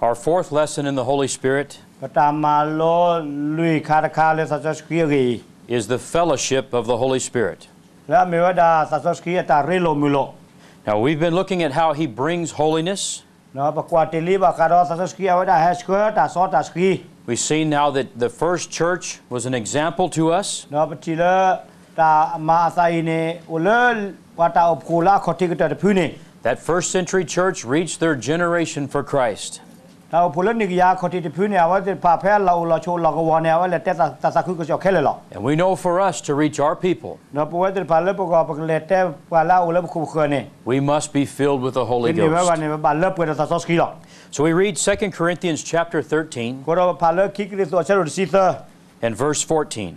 Our fourth lesson in the Holy Spirit is the fellowship of the Holy Spirit. Now, we've been looking at how He brings holiness. We see now that the first church was an example to us. That first century church reached their generation for Christ and we know for us to reach our people. We must be filled with the holy ghost. so we read 2 corinthians chapter 13 and verse 14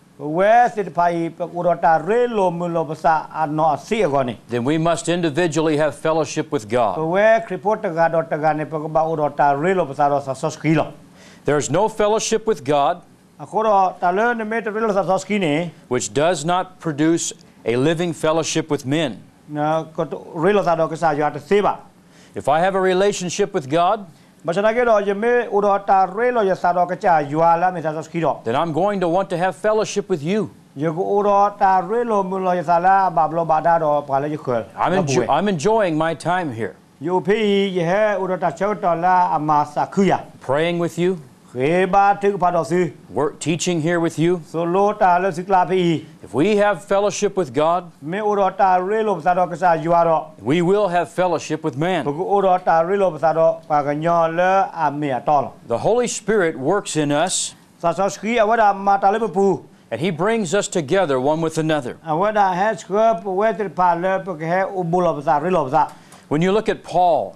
Then we must individually have fellowship with God. There is no fellowship with God which does not produce a living fellowship with men. If I have a relationship with God, then I'm going to want to have fellowship with you. I'm, I'm enjoying my time here. Praying with you. Work. We're teaching here with you. So lô ta If we have fellowship with God. We will have fellowship with man. The Holy Spirit works in us. And he brings us together one with another. When you look at Paul,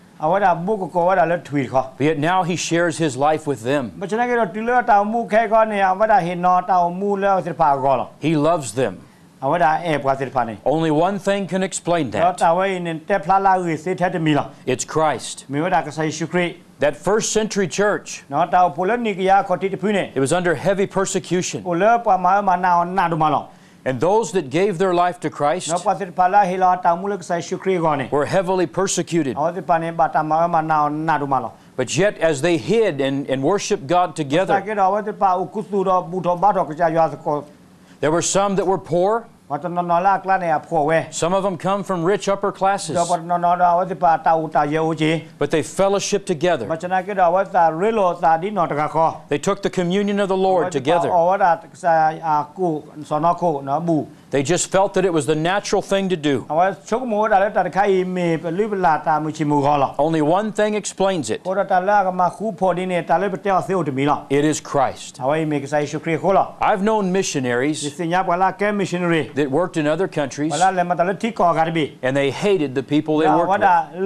Yet now he shares his life with them. He loves them. Only one thing can explain that it's Christ. That first century church, it was under heavy persecution. And those that gave their life to Christ were heavily persecuted. But yet, as they hid and, and worshiped God together, there were some that were poor. Some of them come from rich upper classes. But they fellowship together. They took the communion of the Lord together. They just felt that it was the natural thing to do. Only one thing explains it. It is Christ. I've known missionaries that worked in other countries and they hated the people they worked with.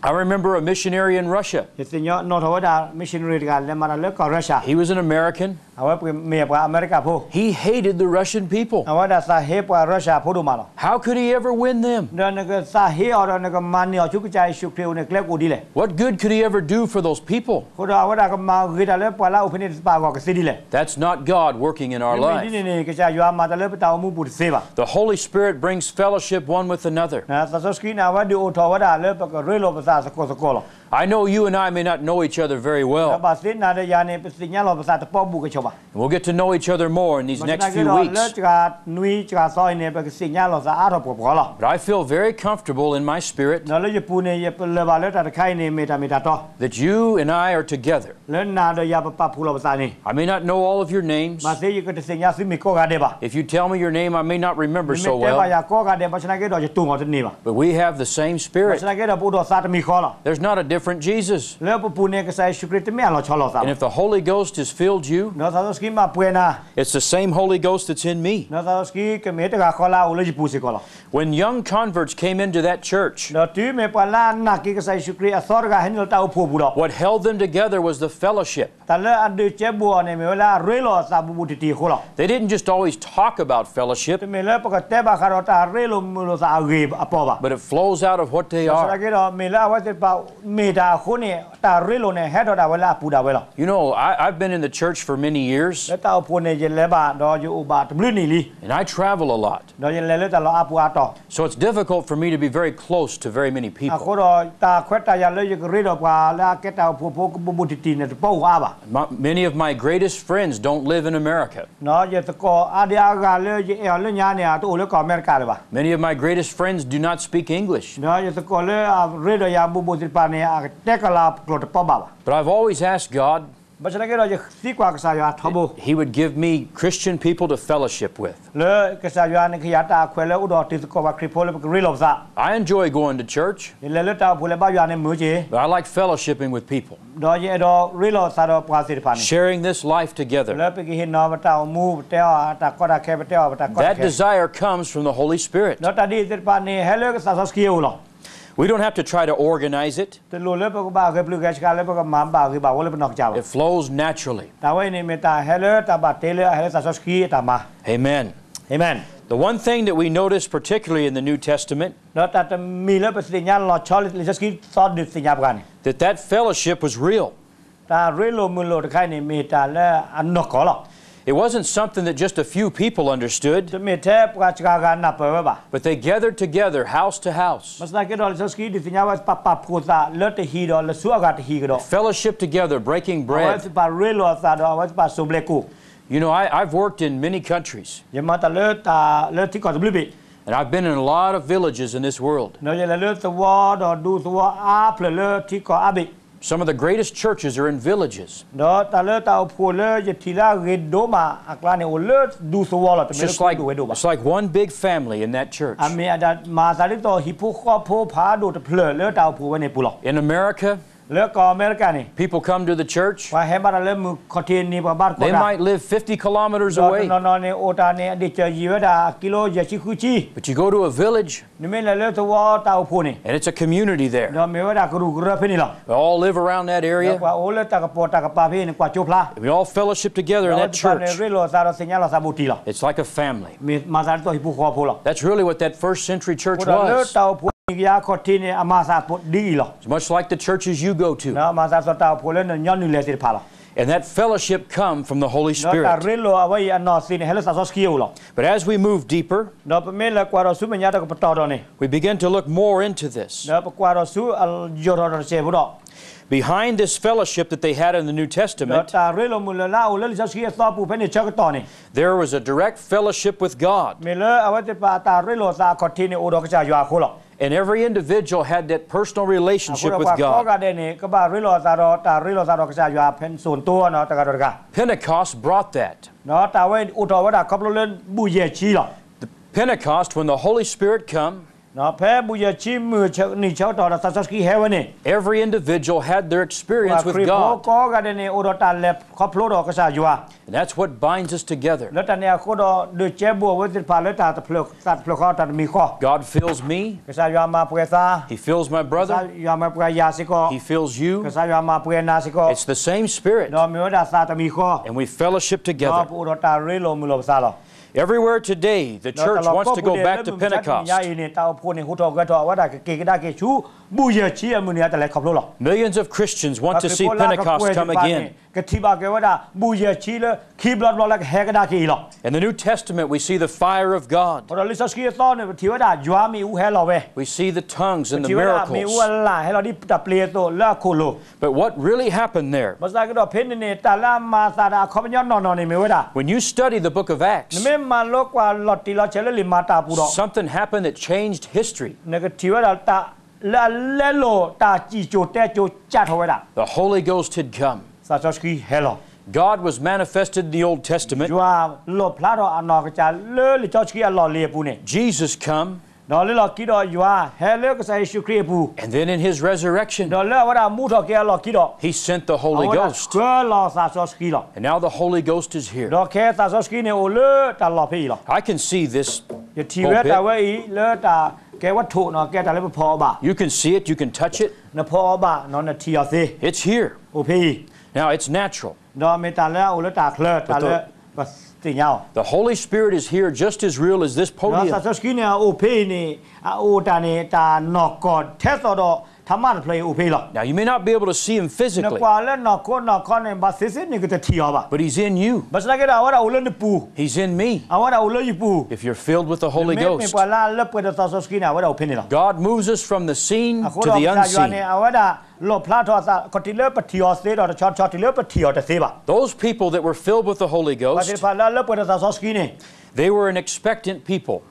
I remember a missionary in Russia. He was an American. He hated the Russian people. How could he ever win them? What good could he ever do for those people? That's not God working in our lives. The Holy Spirit brings fellowship one with another. atrás da Coca-Cola. I know you and I may not know each other very well. We'll get to know each other more in these next few weeks. But I feel very comfortable in my spirit that you and I are together. I may not know all of your names. If you tell me your name, I may not remember so well. But we have the same spirit. There's not a difference different Jesus. And if the Holy Ghost has filled you, it's the same Holy Ghost that's in me. When young converts came into that church, what held them together was the fellowship. They didn't just always talk about fellowship, but it flows out of what they are. You know, I, have been in the church for many years. And I travel a lot. So it's difficult for me to be very close to very many people. My, many of my greatest friends don't live in America. Many of my greatest friends do not speak English. But I've always asked God he would give me Christian people to fellowship with. I enjoy going to church, but I like fellowshipping with people, sharing this life together. That desire comes from the Holy Spirit. We don't have to try to organize it. It flows naturally. Amen. Amen. The one thing that we notice particularly in the New Testament that that fellowship was real. It wasn't something that just a few people understood. But they gathered together house to house. Fellowship together, breaking bread. You know, I, have worked in many countries. And I've been in a lot of villages in this world. Some of the greatest churches are in villages. It's just like, it's like one big family in that church. In America, People come to the church. They might live 50 kilometers away. But you go to a village. And it's a community there. We They all live around that area. We all fellowship together in that church. It's like a family. That's really what that first century church was. Much like the churches you go to. And that fellowship come from the Holy Spirit. But as we move deeper, we begin to look more into this. Behind this fellowship that they had in the New Testament, there was a direct fellowship with God. And every individual had that personal relationship with God. Pentecost brought that. The Pentecost, when the Holy Spirit come, Every individual had their experience with God. And that's what binds us together. God fills me. He fills my brother. He fills you. It's the same spirit. And we fellowship together. Everywhere today, the church wants to go back to Pentecost. Millions of Christians want to see Pentecost come again. In the New Testament, we see the fire of God. We see the tongues and the miracles. But what really happened there? When you study the book of Acts, Something happened that changed history. The Holy Ghost had come. God was manifested in the Old Testament. Jesus come. And then in his resurrection. He sent the Holy Ghost. And now the Holy Ghost is here. I can see this. You can see it, you can touch it. It's here. Now it's natural. The Holy Spirit is here just as real as this podium. Now you may not be able to see him physically. But he's in you. He's in me. If you're filled with the Holy Ghost. God moves us from the seen to the unseen. Those people that were filled with the Holy Ghost, they were an expectant people.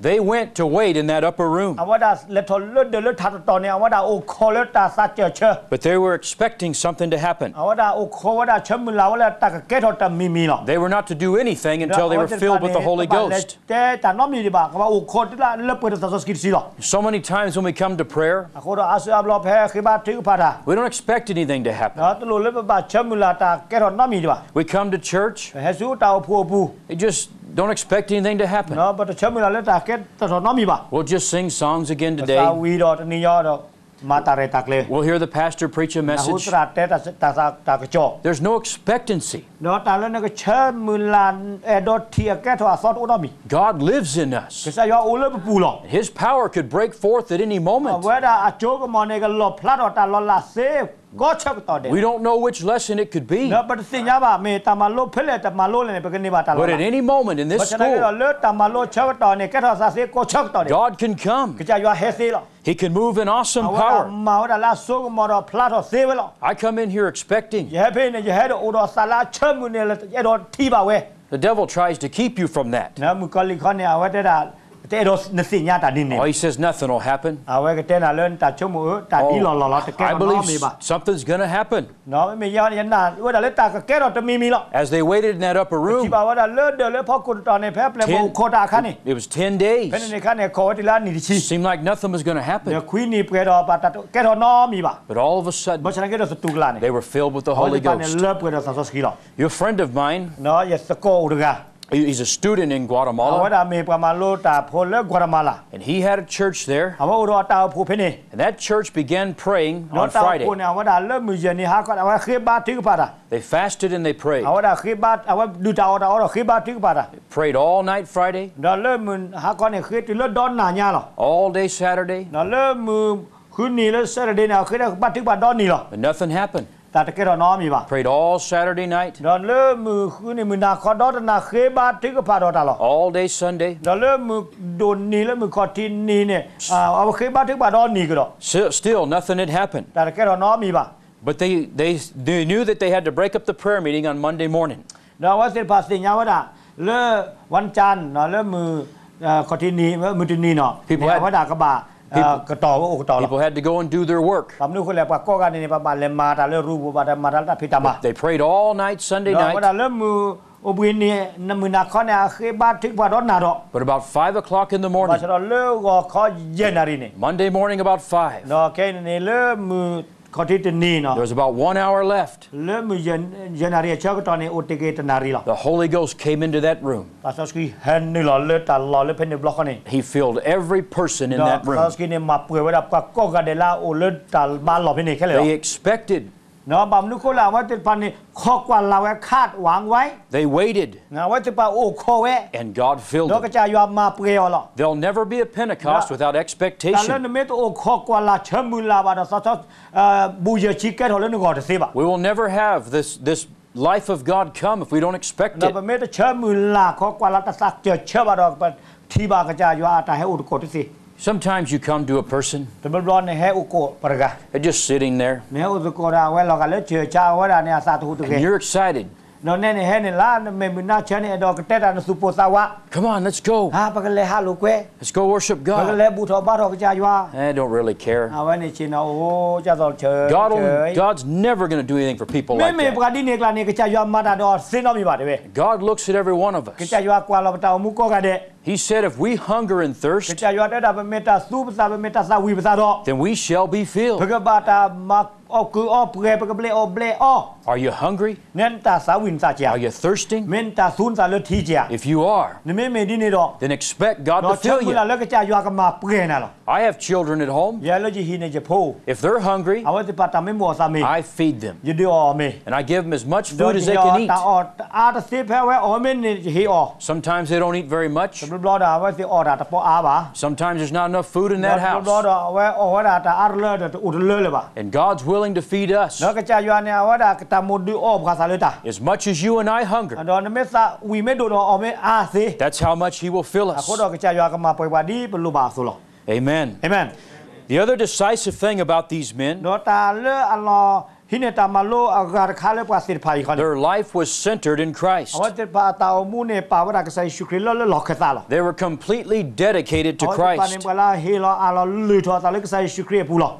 They went to wait in that upper room. But they were expecting something to happen. They were not to do anything until they were filled with the Holy Ghost. So many times when we come to prayer, we don't expect anything to happen. We come to church, it just don't expect anything to happen. No, but the Chamula lết ta kết nó mi ba. We'll just sing songs again today. Sa we đó ni yo takle. We'll hear the pastor preach a message. There's no expectancy. God lives in us. His power could break forth at any moment. We don't know which lesson it could be. But at any moment in this school, God can come. He can move in awesome power. I come in here expecting. The devil tries to keep you from that. Oh, he says nothing will happen. Oh, I believe something's going to happen. As they waited in that upper room, ten, it was 10 days. It seemed like nothing was going to happen. But all of a sudden, they were filled with the Holy Ghost. You're a friend of mine. He's a student in Guatemala. And he had a church there. And that church began praying on Friday. They fasted and they prayed. They prayed all night Friday. All day Saturday. And nothing happened prayed all Saturday night. All day Sunday. Đó still nothing had happened. But they they they knew that they had to break up the prayer meeting on Monday morning. Đó ว่าสิ่งภาษีเนี่ยว่าเลิกวันจันทร์เนาะเลิกมือขอที่นี่มือที่นี่เนาะว่าด่ากระบะ People had to go and do their work. But they prayed all night, Sunday night. But about 5 o'clock in the morning, Monday morning about 5, there was about one hour left. The Holy Ghost came into that room. He filled every person in that room. They expected နော်ဘာမနုခိုလာဝတ်တပါနေခေါကွာလာဝဲခတ်ဝางไว้ They waited, ငါဝတ်တပါအိုခေါ်ဝဲ and God filled တော့က them. ကြာရွာမှာပရေော်လော There'll never be a Pentecost Yeah. without တာလ expectation. နမေတအိုခေါကွာလာချမူလာပါတော့ဆောဆောအာဘူရချီကဲထော်လနကောတစေပါ We will never have this, this life of God come if we don't expect နော် it. ပမေတချမူလာခေါကွာလာတဆတ်ချပါတော့ထီပါကကြာရွာတာဟဲဥတကောတစေ Sometimes you come to a person, တဘ Sometimes you come to a person. They're just sitting there. And you're excited. Come on, let's go. Let's go worship God. I don't really care. God will, God's never going to do anything for people like that. God looks at every one of us. He said, if we hunger and thirst, then we shall be filled. Are you hungry? Are you thirsting? If you are, then expect God to fill you. I have children at home. If they're hungry, I feed them. And I give them as much food as they can eat. Sometimes they don't eat very much. Sometimes there's not enough food in that house. And God's willing to feed us. As much as you and I hunger, that's how much He will fill us. Amen. Amen. The other decisive thing about these men. Their life was centered in Christ. They were completely dedicated to Christ.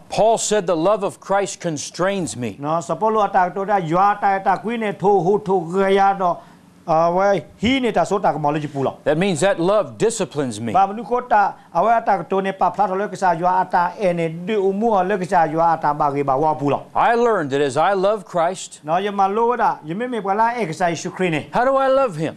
Paul said, The love of Christ constrains me that means that love disciplines me. I learned that as i love christ no ye malo da ye me me pala e ka sa christ how do i love him?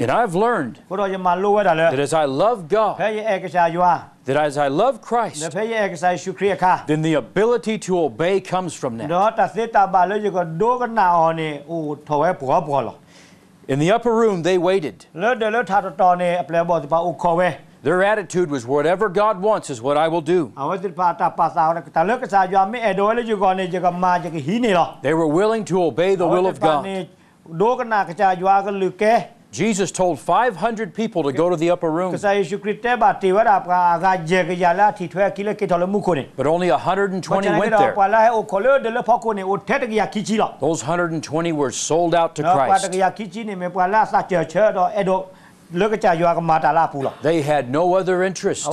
And I've learned that as I love God, that as I love Christ, then the ability to obey comes from that. In the upper room, they waited. Their attitude was, whatever God wants is what I will do. They were willing to obey the will of God. Jesus told 500 people to go to the upper room. But only 120 went there. Those 120 were sold out to Christ. They had no other interest.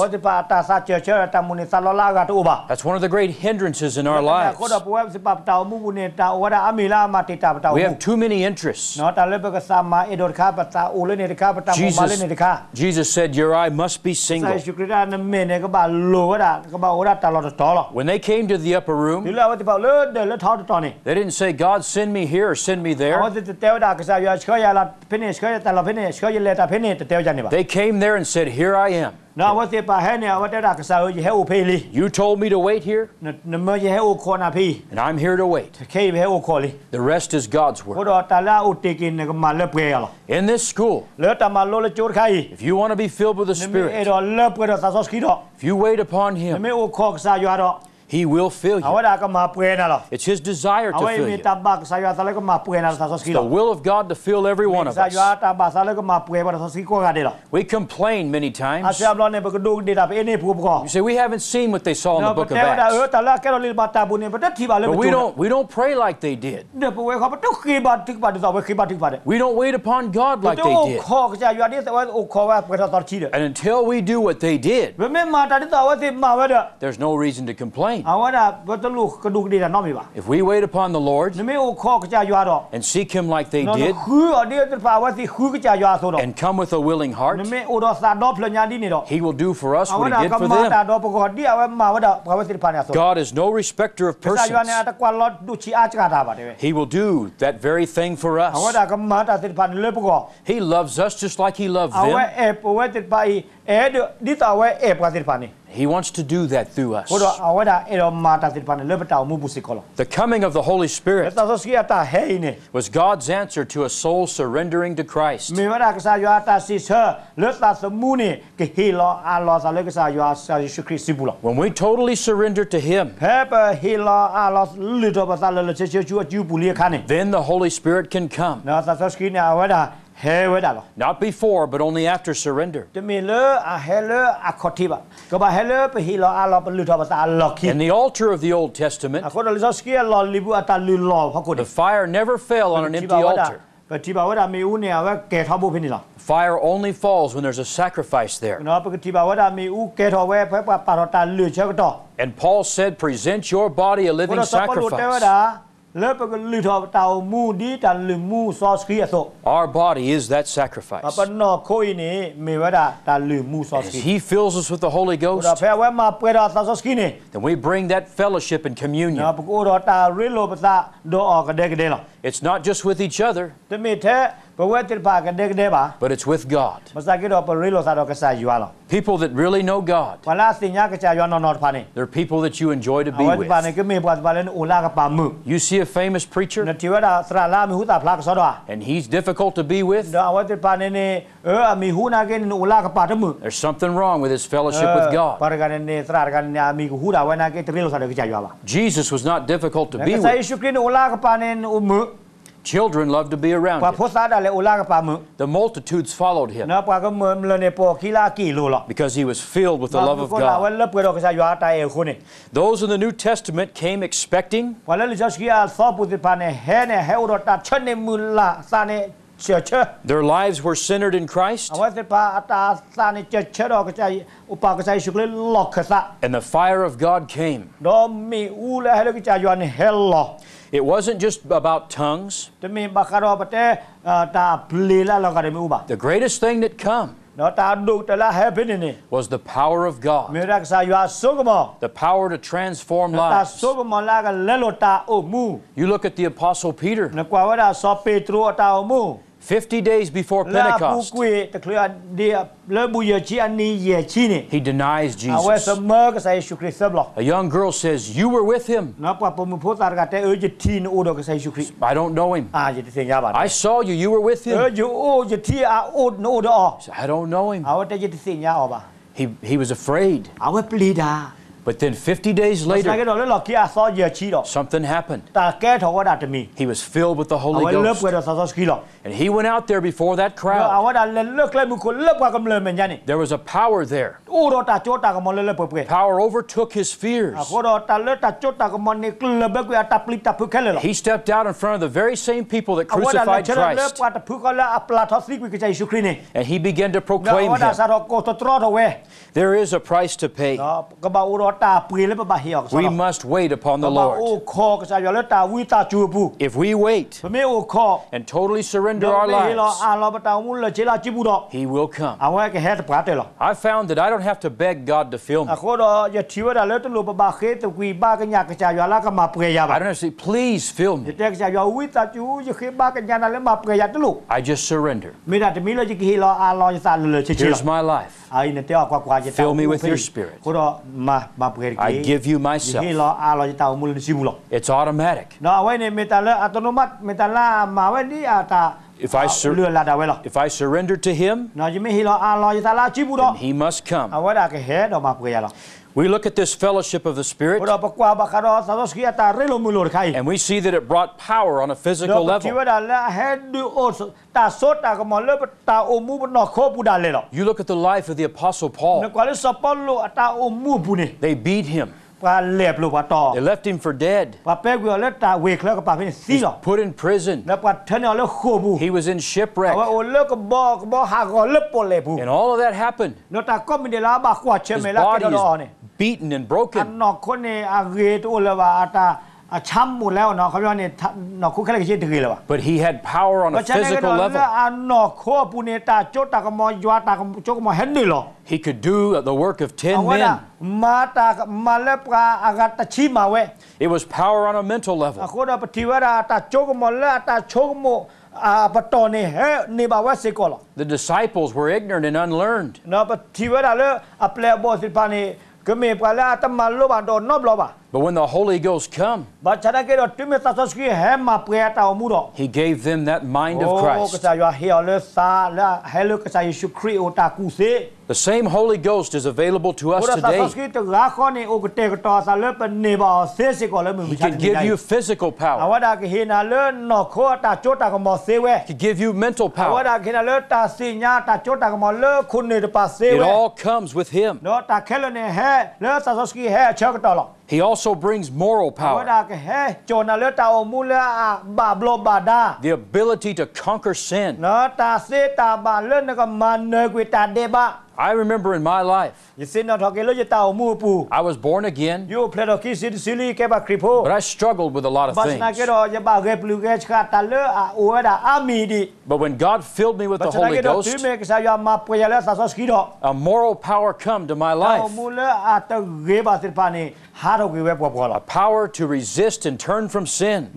That's one of the great hindrances in our lives. We have too many interests. Jesus, Jesus said, Your eye must be single. When they came to the upper room, they didn't say, God, send me here or send me there. They came there and said, Here I am. You told me to wait here, and I'm here to wait. The rest is God's work. In this school, if you want to be filled with the Spirit, if you wait upon Him, he will fill you. It's His desire to fill you. It's the will of God to fill every one of us. We complain many times. You say, we haven't seen what they saw in the book of Acts. But we don't, we don't pray like they did. We don't wait upon God like they did. And until we do what they did, there's no reason to complain. If we wait upon the Lord and seek Him like they did and come with a willing heart, He will do for us what He did for them. God is no respecter of persons. He will do that very thing for us. He loves us just like He loved them. He wants to do that through us. The coming of the Holy Spirit was God's answer to a soul surrendering to Christ. When we totally surrender to Him, then the Holy Spirit can come. Not before, but only after surrender. In the altar of the Old Testament, the fire never fell on an empty altar. Fire only falls when there's a sacrifice there. And Paul said, present your body a living sacrifice. Our body is that sacrifice. As He fills us with the Holy Ghost, then we bring that fellowship and communion. It's not just with each other. But it's with God. People that really know God. They're people that you enjoy to be with. You see a famous preacher, and he's difficult to be with. There's something wrong with his fellowship with God. Jesus was not difficult to be with. Children love to be around him. The multitudes followed him because he was filled with the love of God. Those in the New Testament came expecting their lives were centered in Christ. And the fire of God came. It wasn't just about tongues. The greatest thing that come was the power of God. The power to transform lives. You look at the Apostle Peter. 50 days before Pentecost, he denies Jesus. A young girl says, You were with him. I don't know him. I saw you, you were with him. I don't know him. He, he was afraid. But then 50 days later, something happened. He was filled with the Holy Ghost. And he went out there before that crowd. There was a power there. Power overtook his fears. He stepped out in front of the very same people that crucified Christ. And he began to proclaim him. There is a price to pay. We must wait upon the Lord. If we wait and totally surrender our lives, He will come. I found that I don't have to beg God to fill me. I don't have to say, please fill me. I just surrender. Here's my life. Fill me with your spirit. I give you myself. It's automatic. If I, if I, surrender to Him, He must come. We look at this fellowship of the Spirit and we see that it brought power on a physical level. You look at the life of the Apostle Paul, they beat him. They left him for dead. He was put in prison. He was in shipwreck. And all of that happened. His body is beaten and broken. But he had power on a physical level. He could do the work of ten men. It was power on a mental level. The disciples were ignorant and unlearned. But when the Holy Ghost come, He gave them that mind of Christ. The same Holy Ghost is available to us today. He can give you physical power. He can give you mental power. It all comes with Him. He also brings moral power, the ability to conquer sin. I remember in my life. I was born again. But I struggled with a lot of things. But when God filled me with the Holy Ghost, a moral power come to my life. A power to resist and turn from sin.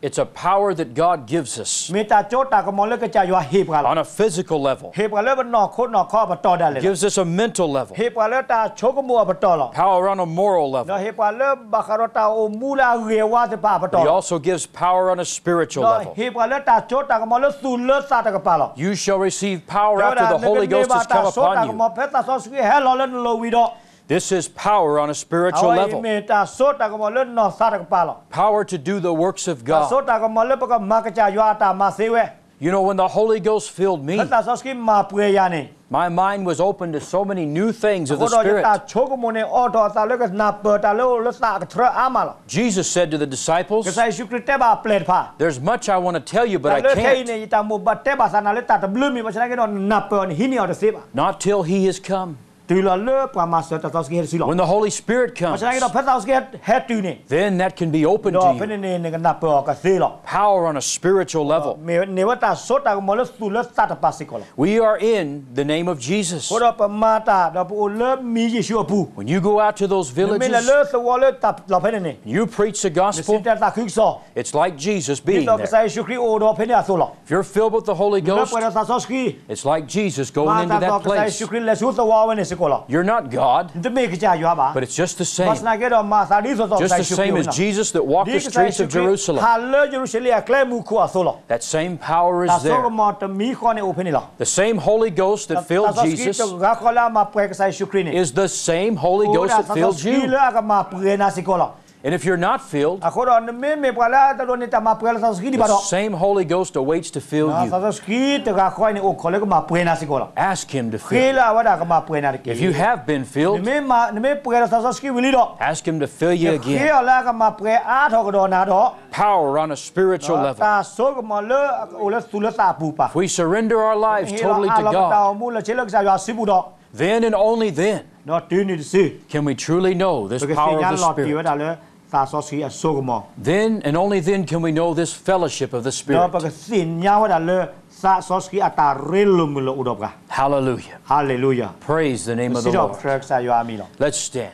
It's a power that God gives us. On a physical level. It gives us a mental level. Power on a moral level. He also gives power on a spiritual level. You shall receive power after the Holy Ghost has come upon you. This is power on a spiritual level. Power to do the works of God. You know, when the Holy Ghost filled me, my mind was open to so many new things of the Spirit. Jesus said to the disciples, There's much I want to tell you, but I can't. Not till He has come. When the Holy Spirit comes, then that can be opened to you. Power on a spiritual level. We are in the name of Jesus. When you go out to those villages, you preach the gospel, it's like Jesus being there. If you're filled with the Holy Ghost, it's like Jesus going into that place. You're not God, but it's just the same. Just the same as Jesus that walked the streets of Jerusalem. That same power is there. The same Holy Ghost that filled Jesus is the same Holy Ghost that filled you. And if you're not filled, the same Holy Ghost awaits to fill you. Ask Him to fill you. If you have been filled, ask Him to fill you again. Power on a spiritual level. If we surrender our lives totally to God, then and only then can we truly know this power of the Spirit. Then and only then can we know this fellowship of the Spirit. Hallelujah. Hallelujah. Praise the name of the Lord. Let's stand.